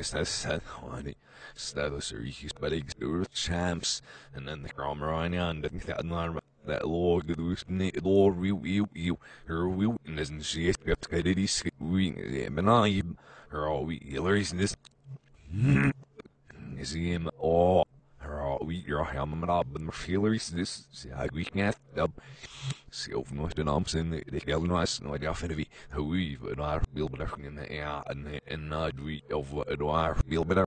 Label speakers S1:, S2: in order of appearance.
S1: Says said honey. Status by the Earth champs and then the on and then that alarm that the loose lord we we you her isn't she is got to get this we men I her we hilarious this. Is him all programma med Marcellus, dus ja, ik niet op. Zelf nooit de naam zijn, ik wil nog eens, nou ja, vinden we hoe we naar de ja, en, en, en, of, naar beeldbedachtingen.